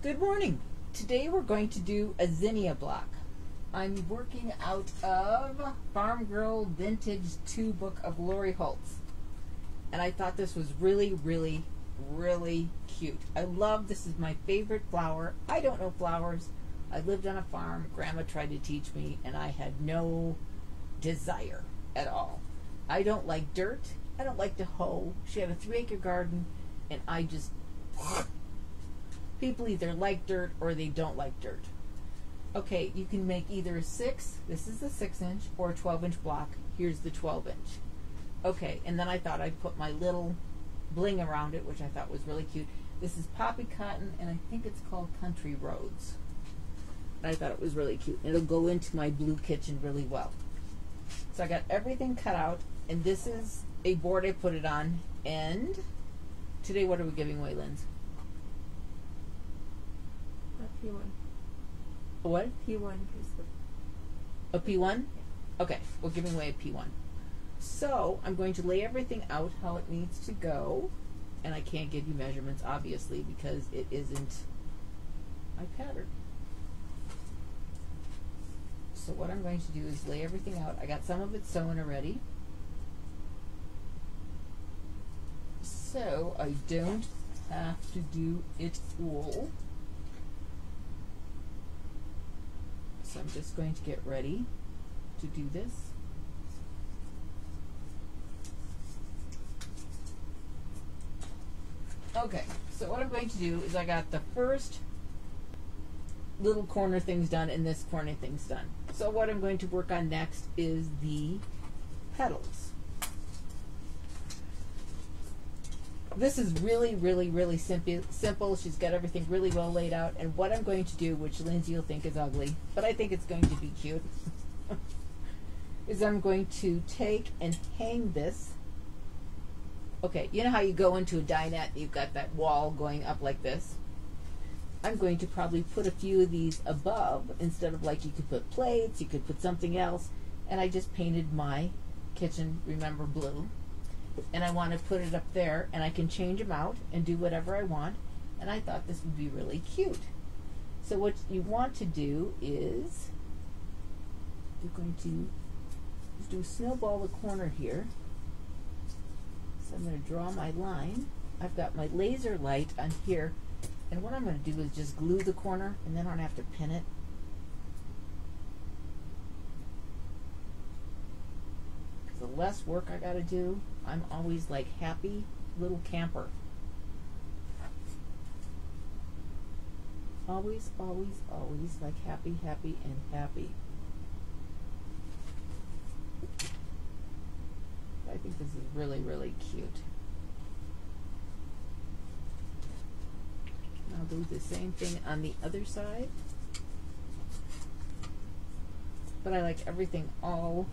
Good morning. Today we're going to do a zinnia block. I'm working out of Farm Girl Vintage 2 book of Lori Holt's. And I thought this was really, really, really cute. I love this is my favorite flower. I don't know flowers. I lived on a farm. Grandma tried to teach me, and I had no desire at all. I don't like dirt. I don't like to hoe. She had a three acre garden, and I just. People either like dirt or they don't like dirt. Okay, you can make either a 6, this is the 6 inch, or a 12 inch block. Here's the 12 inch. Okay, and then I thought I'd put my little bling around it, which I thought was really cute. This is Poppie Cotton, and I think it's called Country Roads. I thought it was really cute. It'll go into my blue kitchen really well. So I got everything cut out, and this is a board I put it on. And today, what are we giving away, Linz? A P1. A what? P1 is the. A P1? Okay, we're giving away a P1. So I'm going to lay everything out how it needs to go. And I can't give you measurements, obviously, because it isn't my pattern. So what I'm going to do is lay everything out. I got some of it sewn already. So I don't have to do it all. So I'm just going to get ready to do this. Okay, so what I'm going to do is I got the first little corner things done and this corner things done. So what I'm going to work on next is the petals. This is really, really, really simple. Simple. She's got everything really well laid out. And what I'm going to do, which Lindsay will think is ugly, but I think it's going to be cute, is I'm going to take and hang this. Okay, you know how you go into a dinette and you've got that wall going up like this? I'm going to probably put a few of these above instead of like you could put plates, you could put something else. And I just painted my kitchen, remember, blue. And I want to put it up there and I can change them out and do whatever I want. And I thought this would be really cute. So what you want to do is you're going to do snowball the corner here. So I'm going to draw my line. I've got my laser light on here and what I'm going to do is just glue the corner and then I don't have to pin it. Because the less work I got to do, I'm always like happy little camper. Always, always, always like happy, happy, and happy. I think this is really, really cute. I'll do the same thing on the other side. But I like everything all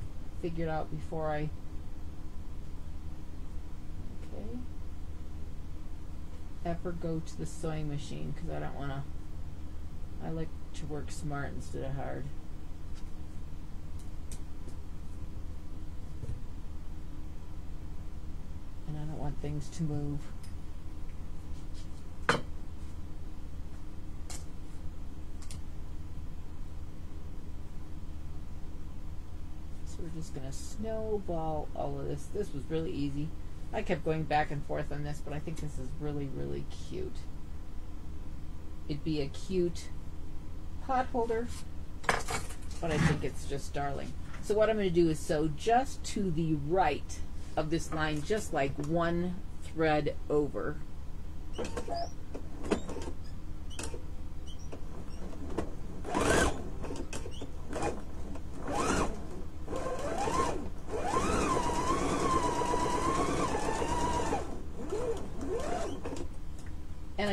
figured out before I okay ever go to the sewing machine because I don't want to I like to work smart instead of hard. And I don't want things to move. we're just going to snowball all of this. This was really easy. I kept going back and forth on this, but I think this is really, really cute. It'd be a cute pot holder, but I think it's just darling. So what I'm going to do is sew just to the right of this line, just like one thread over.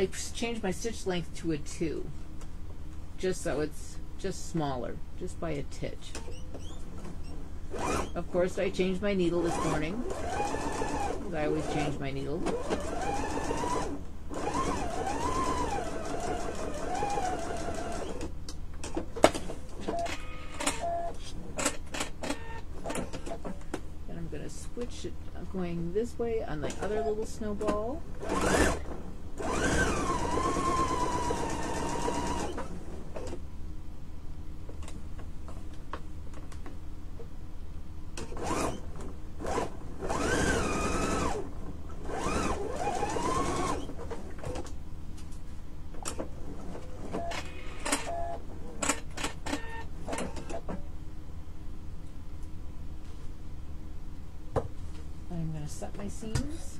I changed my stitch length to a 2 just so it's just smaller just by a titch. Of course I changed my needle this morning. I always change my needle. And I'm going to switch it uh, going this way on the other little snowball my seams.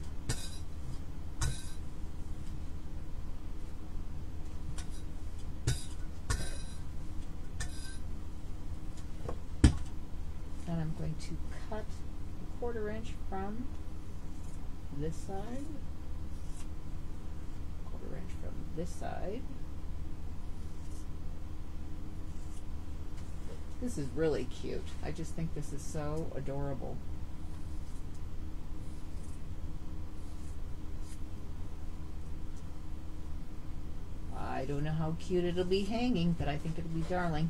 And I'm going to cut a quarter inch from this side, quarter inch from this side. This is really cute. I just think this is so adorable. I don't know how cute it'll be hanging, but I think it'll be darling.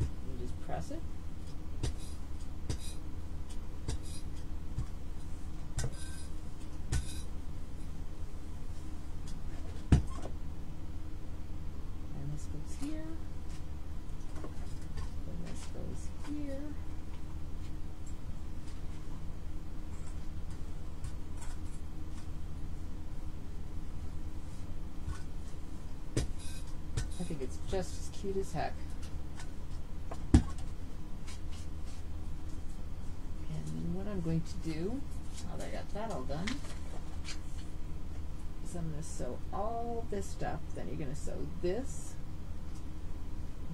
You just press it. And this goes here. And this goes here. I think it's just as cute as heck. And what I'm going to do, now that I got that all done, is I'm going to sew all this stuff. Then you're going to sew this.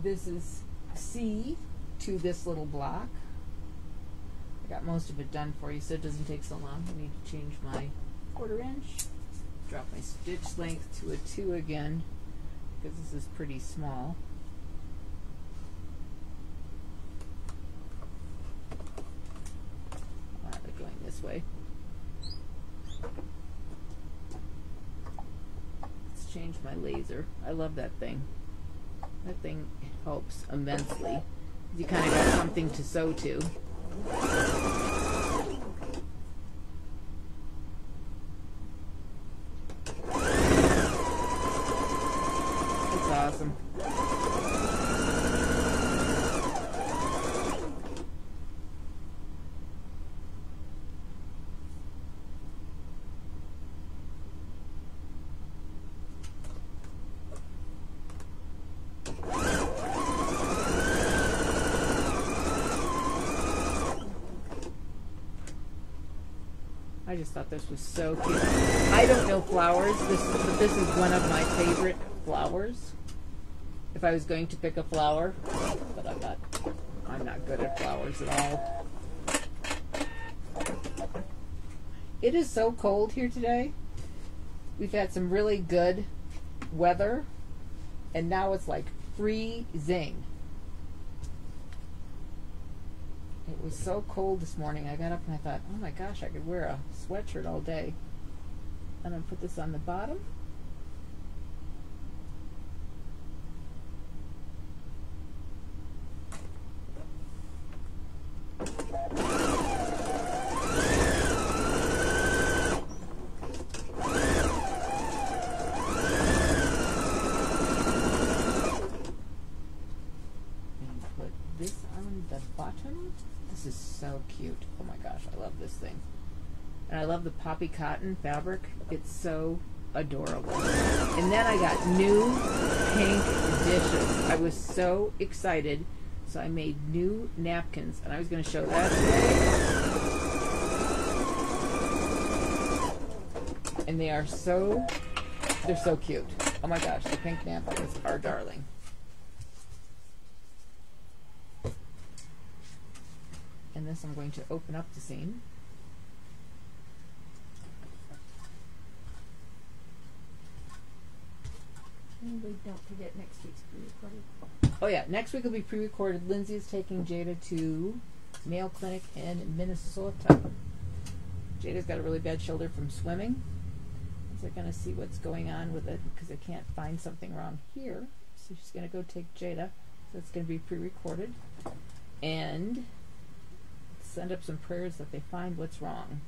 This is C to this little block. I got most of it done for you, so it doesn't take so long. I need to change my quarter inch, drop my stitch length to a two again because this is pretty small. Are going this way? Let's change my laser. I love that thing. That thing helps immensely. You kind of got something to sew to. It's awesome. I just thought this was so cute. I don't know flowers, this but this is one of my favorite flowers. If I was going to pick a flower, but I'm not I'm not good at flowers at all. It is so cold here today. We've had some really good weather and now it's like freezing. It was so cold this morning. I got up and I thought, oh my gosh, I could wear a sweatshirt all day. I'm put this on the bottom. and put this on the bottom. This is so cute. Oh my gosh, I love this thing. And I love the Poppie Cotton fabric. It's so adorable. And then I got new pink dishes. I was so excited. So I made new napkins and I was going to show that today. And they are so, they're so cute. Oh my gosh, the pink napkins are darling. And this I'm going to open up the seam. Don't forget next week's pre-recorded. Oh yeah, next week will be pre-recorded. Lindsay is taking Jada to Mayo Clinic in Minnesota. Jada's got a really bad shoulder from swimming. They're going to see what's going on with it because they can't find something wrong here. So she's going to go take Jada. So it's going to be pre-recorded. And send up some prayers that they find what's wrong.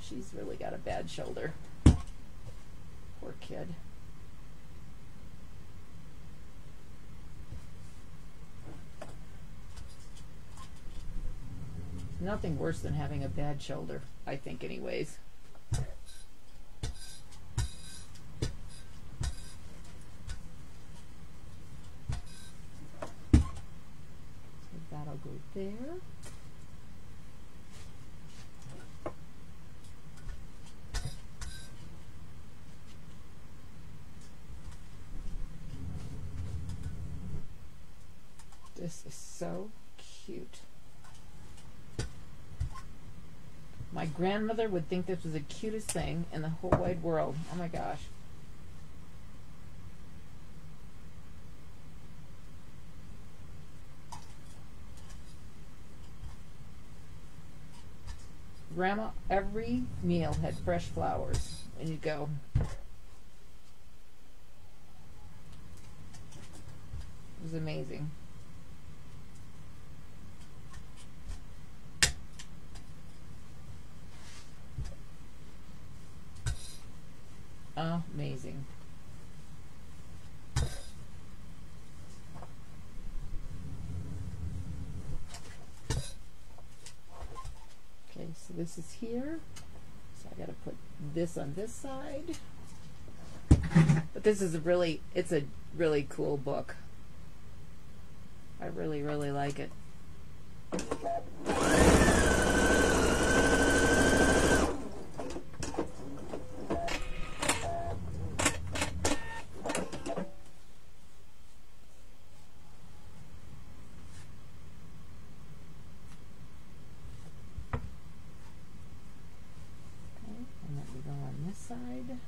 She's really got a bad shoulder. Poor kid. nothing worse than having a bad shoulder, I think, anyways. That'll go there. Grandmother would think this was the cutest thing in the whole wide world. Oh my gosh. Grandma, every meal had fresh flowers. And you go, it was amazing. Amazing. Okay, so this is here. So I gotta put this on this side. But this is a really, it's a really cool book. I really, really like it. Okay, and let me go on this side.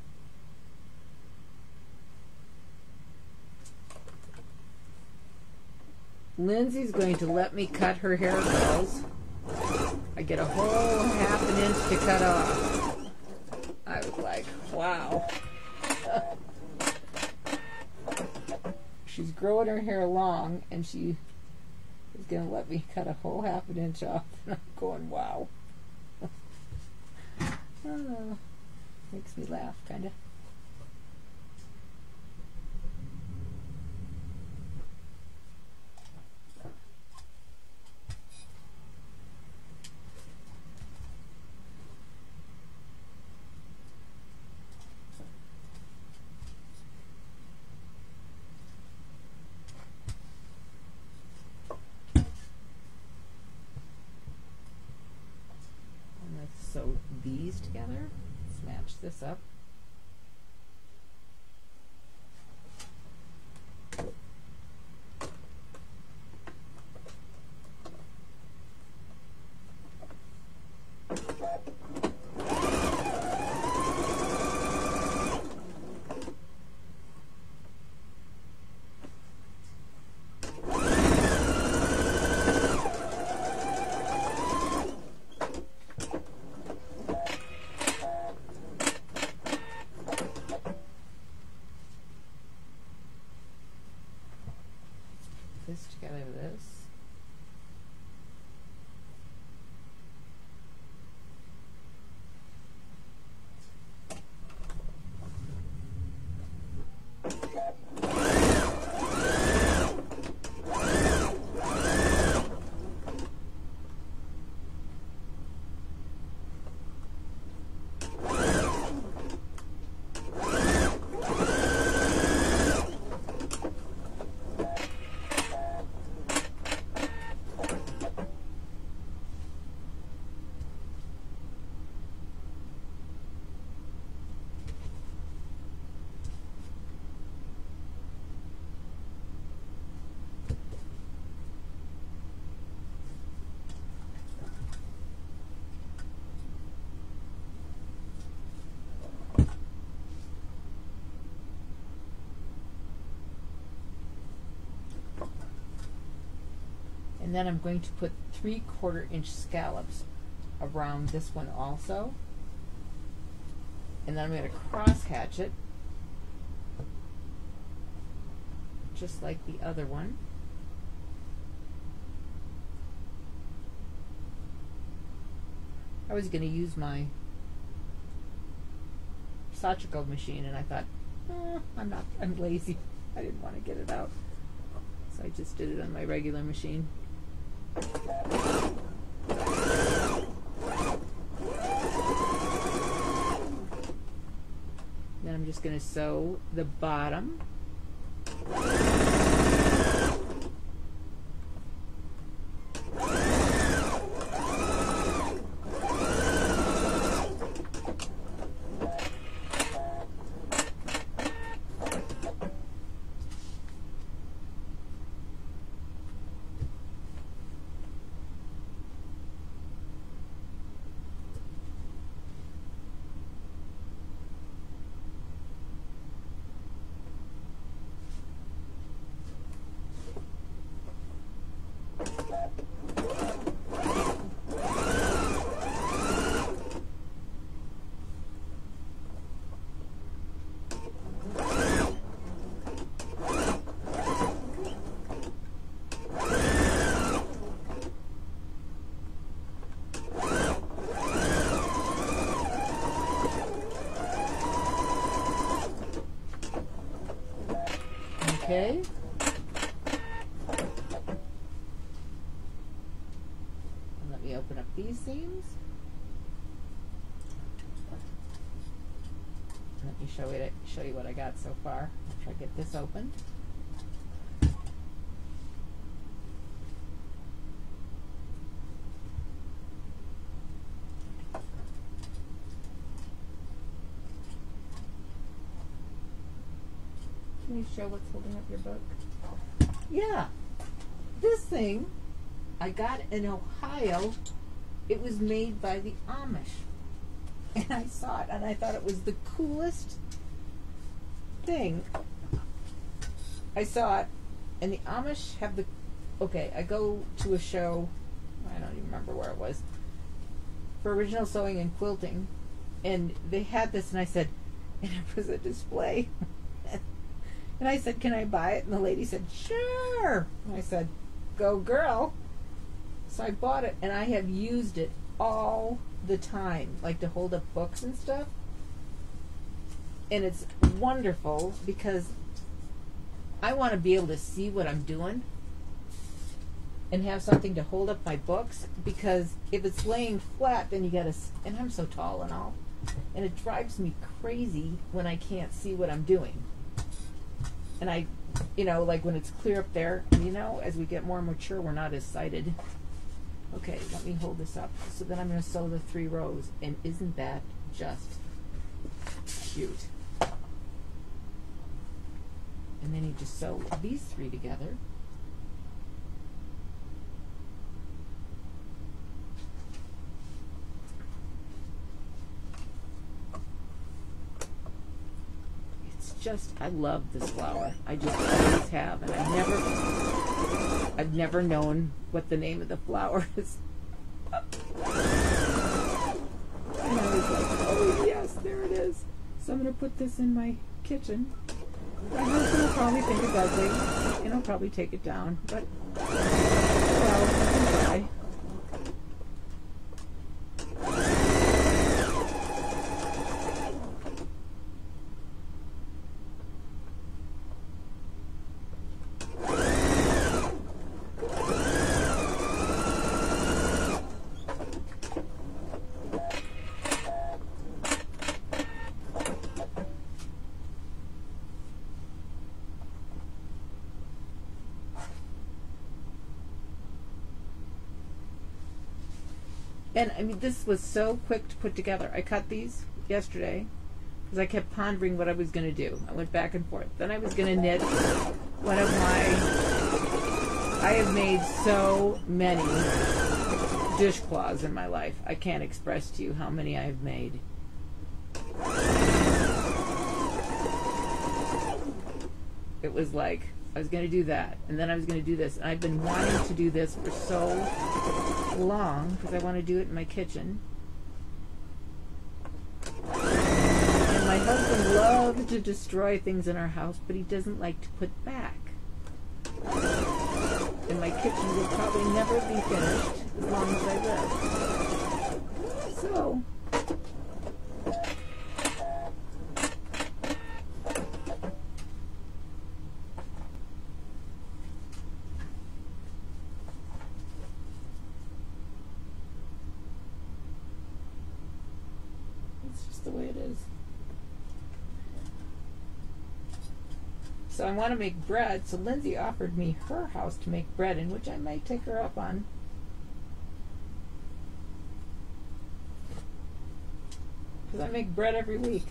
Lindsay's going to let me cut her hair curls. I get a whole half an inch to cut off. I was like, wow. She's growing her hair long and she is going to let me cut a whole half an inch off. And I'm going, wow. Oh, makes me laugh, kind of. And let's sew these together. Match this up. This together with this. And then I'm going to put three quarter inch scallops around this one also. And then I'm going to cross hatch it just like the other one. I was going to use my Sashiko machine and I thought, eh, I'm not, I'm lazy. I didn't want to get it out. So I just did it on my regular machine. Then I'm just going to sew the bottom. Okay. And let me open up these seams. Let me show it. Show you what I got so far. I get this open. Show what's holding up your book? Yeah. This thing I got in Ohio. It was made by the Amish. And I saw it and I thought it was the coolest thing. I saw it and the Amish have the okay, I go to a show I don't even remember where it was for original sewing and quilting and they had this and I said and it was a display and I said, Can I buy it? And the lady said, Sure. And I said, Go girl. So I bought it and I have used it all the time, like to hold up books and stuff. And it's wonderful because I want to be able to see what I'm doing and have something to hold up my books because if it's laying flat, then you got to, and I'm so tall and all, and it drives me crazy when I can't see what I'm doing and I, you know, like when it's clear up there, you know, as we get more mature, we're not as sighted. Okay, let me hold this up. So then I'm going to sew the three rows, and isn't that just cute? And then you just sew these three together. It's just I love this flower. I just always have, and I've never I've never known what the name of the flower is. And I was like, oh yes, there it is. So I'm gonna put this in my kitchen. My husband will probably think it's ugly, and he'll probably take it down, but well, I can try. And I mean, this was so quick to put together. I cut these yesterday because I kept pondering what I was going to do. I went back and forth. Then I was going to knit one of my. I have made so many dishcloths in my life. I can't express to you how many I have made. It was like I was going to do that, and then I was going to do this. And I've been wanting to do this for so long because I want to do it in my kitchen. And my husband loves to destroy things in our house, but he doesn't like to put back. And my kitchen will probably never be finished as long as I live. So, It's just the way it is. So I want to make bread. So Lindsay offered me her house to make bread in, which I might take her up on. Because I make bread every week.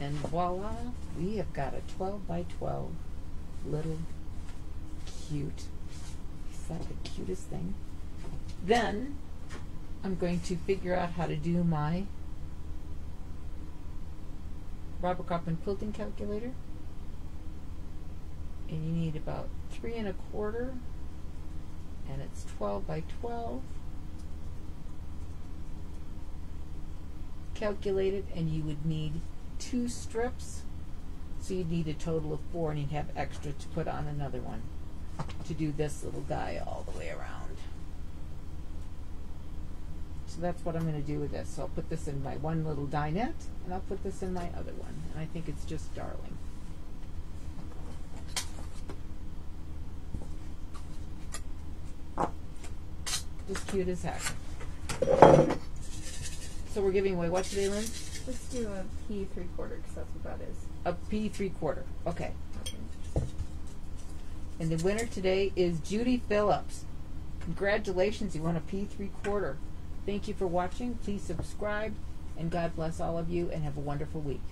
And voila, we have got a 12 by 12 little cute. Is that the cutest thing? Then I'm going to figure out how to do my Robert Kaufman quilting calculator. And you need about three and a quarter, and it's 12 by 12. Calculated, and you would need two strips. So you'd need a total of four, and you'd have extra to put on another one to do this little guy all the way around. So that's what I'm going to do with this. So I'll put this in my one little dinette, and I'll put this in my other one. And I think it's just darling. Just cute as heck. So we're giving away what today, Lynn? Let's do a P three quarter because that's what that is. A P three quarter. Okay. And the winner today is Judy Phillips. Congratulations, you won a P three quarter. Thank you for watching. Please subscribe, and God bless all of you, and have a wonderful week.